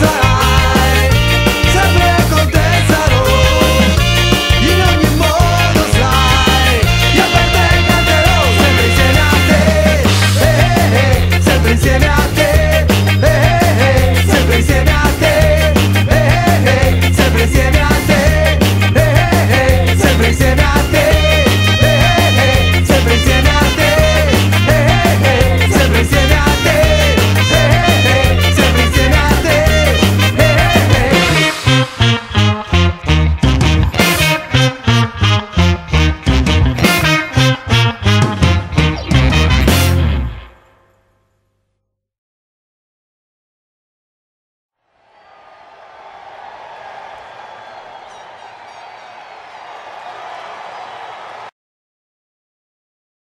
sarai, sempre con te sarò. In ogni sai, io per te canterò Sempre insieme a te, eh, eh, eh, sempre insieme a te. Sempre insieme a te, sempre insieme a te. Sempre insieme a te